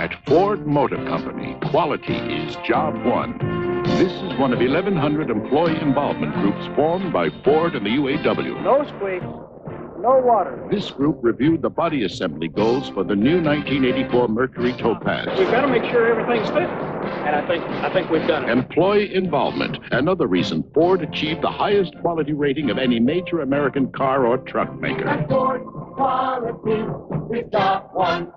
At Ford Motor Company, quality is job one. This is one of 1,100 employee involvement groups formed by Ford and the UAW. No squeaks, no water. This group reviewed the body assembly goals for the new 1984 Mercury Topaz. We've got to make sure everything's fit. And I think I think we've done it. Employee involvement, another reason Ford achieved the highest quality rating of any major American car or truck maker. Ford quality is job one.